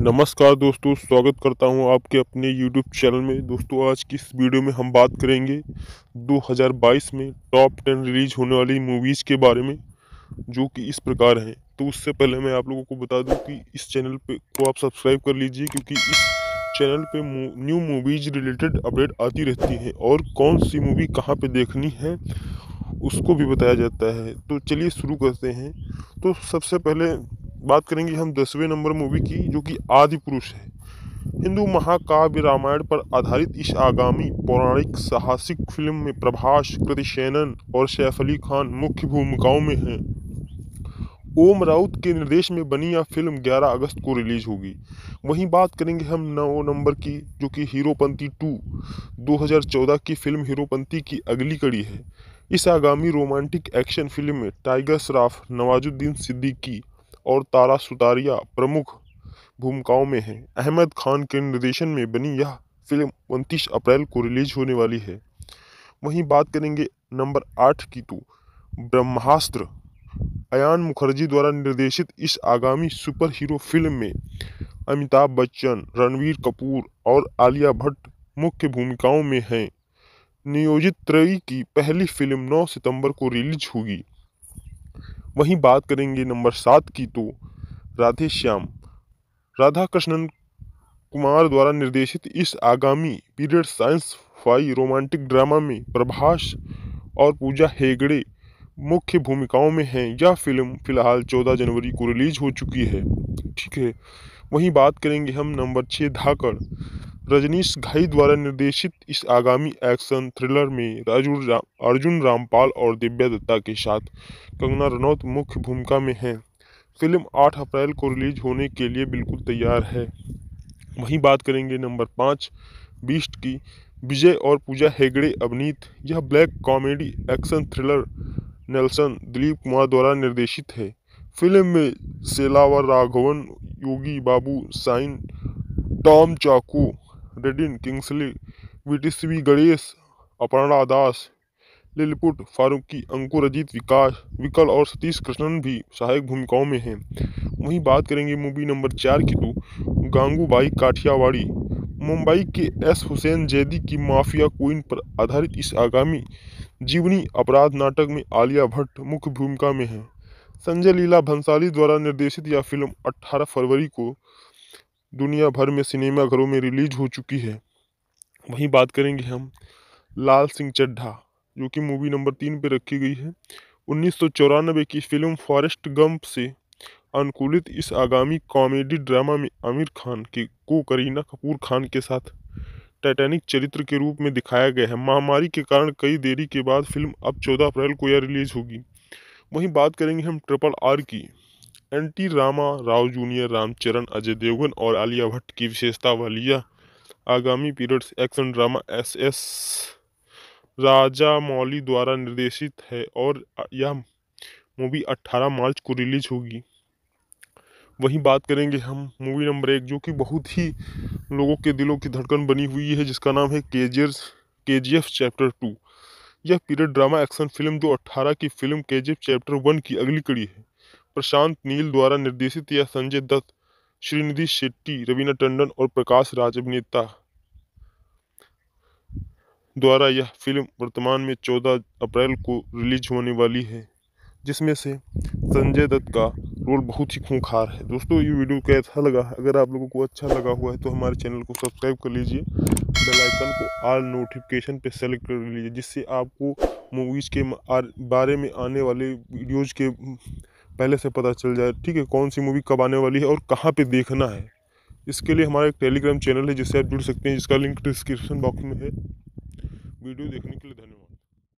नमस्कार दोस्तों, स्वागत करता हूँ आपके अपने YouTube चैनल में। दोस्तों, आज की इस वीडियो में हम बात करेंगे 2022 में टॉप 10 रिलीज़ होने वाली मूवीज़ के बारे में, जो कि इस प्रकार हैं। तो उससे पहले मैं आप लोगों को बता दूँ कि इस चैनल पे को आप सब्सक्राइब कर लीजिए, क्योंकि इस चैनल पे न्यू मूवीज़ रिलेटेड अपडेट आती रहती हैं, और कौन सी मूवी कहाँ पर देखनी है, उसको भी बताया जाता है। तो चलिए शुरू करते हैं। तो सबसे पहले बात करेंगे हम दसवें नंबर मूवी की, जो कि आदि पुरुष है। हिंदू महाकाव्य रामायण पर आधारित इस आगामी पौराणिक साहसिक फ़िल्म में प्रभास कृति सेनन और सैफ अली खान मुख्य भूमिकाओं में हैं। ओम राउत के निर्देश में बनी यह फ़िल्म 11 अगस्त को रिलीज़ होगी। वहीं बात करेंगे हम नौ नंबर की, जो कि हीरोपंती टू 2014 की फ़िल्म हीरोपंती की अगली कड़ी है। इस आगामी रोमांटिक एक्शन फ़िल्म में टाइगर श्रॉफ, नवाजुद्दीन सिद्दीकी और तारा सुतारिया प्रमुख भूमिकाओं में हैं। अहमद खान के निर्देशन में बनी यह फ़िल्म उनतीस अप्रैल को रिलीज़ होने वाली है। वहीं बात करेंगे नंबर आठ की तो ब्रह्मास्त्र। अयान मुखर्जी द्वारा निर्देशित इस आगामी सुपर हीरो फ़िल्म में अमिताभ बच्चन, रणवीर कपूर और आलिया भट्ट मुख्य भूमिकाओं में हैं। नियोजित त्रयी की पहली फ़िल्म 9 सितंबर को रिलीज़ होगी। वहीं बात करेंगे नंबर सात की तो राधे श्याम। राधा कृष्णन कुमार द्वारा निर्देशित इस आगामी period science fi romantic drama में प्रभाष और पूजा हेगड़े मुख्य भूमिकाओं में हैं, यह फ़िल्म फ़िलहाल 14 जनवरी को रिलीज़ हो चुकी है। ठीक है, वहीं बात करेंगे हम नंबर छः धाकड़। रजनीश घाई द्वारा निर्देशित इस आगामी एक्शन थ्रिलर में राजू रा, अर्जुन रामपाल और दिव्या दत्ता के साथ कंगना रनौत मुख्य भूमिका में हैं। फ़िल्म 8 अप्रैल को रिलीज़ होने के लिए बिल्कुल तैयार है। वहीं बात करेंगे नंबर पाँच बीस्ट की। विजय और पूजा हेगड़े अभिनीत यह black comedy action thriller Nelson Dilip Kumar द्वारा निर्देशित है। फ़िल्म में सेलावर Raghavan Yogi Babu sign Tom Chacko Redin Kingsley VTCV Ganesh Aparna Das लिलपुट Farooqui Ankur Ajit Vikas Vikal और सतीश कृष्णन भी सहायक भूमिकाओं में हैं। वहीं बात करेंगे मूवी नंबर चार की तो गांगूबाई काठियावाड़ी, मुंबई के एस हुसैन जैदी की माफिया क्वीन पर आधारित इस आगामी जीवनी अपराध नाटक में आलिया भट्ट मुख्य भूमिका में है। संजय लीला भंसाली द्वारा निर्देशित यह फ़िल्म 18 फरवरी को दुनिया भर में सिनेमाघरों में रिलीज़ हो चुकी है। वहीं बात करेंगे हम लाल सिंह चड्ढा, जो कि मूवी नंबर तीन पे रखी गई है। उन्नीस सौ चौरानबे की फ़िल्म फॉरेस्ट गंप से अनुकूलित इस आगामी कॉमेडी ड्रामा में आमिर खान के, को करीना कपूर खान के साथ टाइटैनिक चरित्र के रूप में दिखाया गया है। महामारी के कारण कई देरी के बाद फ़िल्म अब 14 अप्रैल को यह रिलीज़ होगी। वहीं बात करेंगे हम ट्रिपल आर की। N T Rama, Rao junior, Ramcharan, Ajay Devgn और आलिया भट्ट की विशेषता वाली यह आगामी periods action drama S S Rajamouli द्वारा निर्देशित है और यह मूवी 18 मार्च को रिलीज़ होगी। वहीं बात करेंगे हम मूवी नंबर एक, जो कि बहुत ही लोगों के दिलों की धड़कन बनी हुई है, जिसका नाम है K G F chapter two. यह पीरियड ड्रामा एक्शन फ़िल्म जो 18 की फ़िल्म के जी एफ़ चैप्टर वन की अगली कड़ी है। प्रशांत नील द्वारा निर्देशित यह संजय दत्त, श्रीनिधि शेट्टी, रवीना टंडन और प्रकाश राज अभिनेता द्वारा यह फ़िल्म वर्तमान में 14 अप्रैल को रिलीज़ होने वाली है, जिसमें से संजय दत्त का रोल बहुत ही खूंखार है। दोस्तों, ये वीडियो कैसा लगा? अगर आप लोगों को अच्छा लगा हुआ है तो हमारे चैनल को सब्सक्राइब कर लीजिए, बेल आइकन को ऑल नोटिफिकेशन पे सेलेक्ट कर लीजिए, जिससे आपको मूवीज़ के बारे में आने वाले वीडियोज़ के पहले से पता चल जाए, ठीक है, कौन सी मूवी कब आने वाली है और कहाँ पर देखना है। इसके लिए हमारा एक टेलीग्राम चैनल है, जिससे आप जुड़ सकते हैं, जिसका लिंक डिस्क्रिप्शन बॉक्स में है। वीडियो देखने के लिए धन्यवाद।